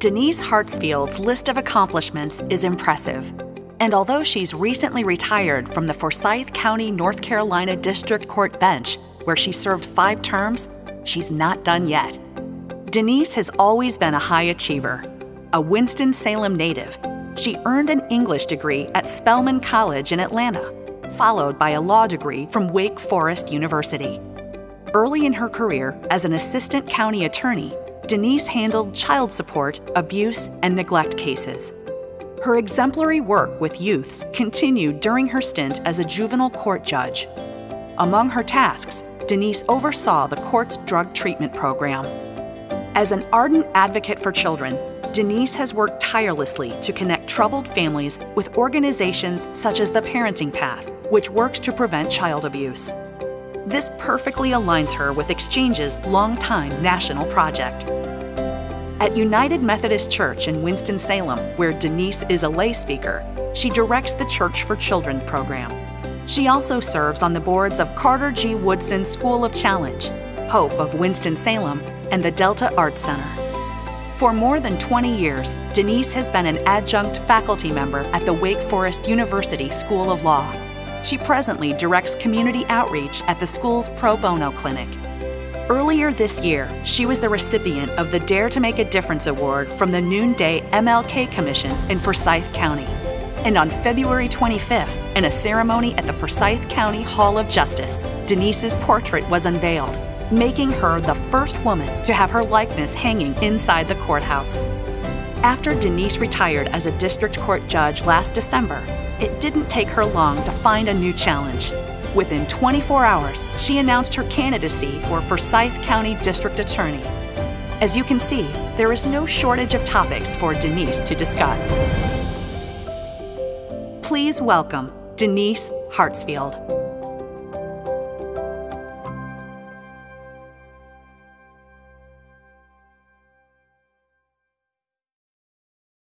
Denise Hartsfield's list of accomplishments is impressive. And although she's recently retired from the Forsyth County, North Carolina District Court bench, where she served five terms, she's not done yet. Denise has always been a high achiever. A Winston-Salem native, she earned an English degree at Spelman College in Atlanta, followed by a law degree from Wake Forest University. Early in her career as an assistant county attorney, Denise handled child support, abuse, and neglect cases. Her exemplary work with youths continued during her stint as a juvenile court judge. Among her tasks, Denise oversaw the court's drug treatment program. As an ardent advocate for children, Denise has worked tirelessly to connect troubled families with organizations such as the Parenting Path, which works to prevent child abuse. This perfectly aligns her with Exchange's longtime national project. At United Methodist Church in Winston-Salem, where Denise is a lay speaker, she directs the Church for Children program. She also serves on the boards of Carter G. Woodson School of Challenge, Hope of Winston-Salem, and the Delta Arts Center. For more than 20 years, Denise has been an adjunct faculty member at the Wake Forest University School of Law. She presently directs community outreach at the school's pro bono clinic Earlier this year, she was the recipient of the Dare to Make a Difference Award from the Noonday MLK Commission in Forsyth County. And on February 25th, in a ceremony at the Forsyth County Hall of Justice, Denise's portrait was unveiled, making her the first woman to have her likeness hanging inside the courthouse. After Denise retired as a district court judge last December, it didn't take her long to find a new challenge. Within 24 hours, she announced her candidacy for Forsyth County District Attorney. As you can see, there is no shortage of topics for Denise to discuss. Please welcome Denise Hartsfield.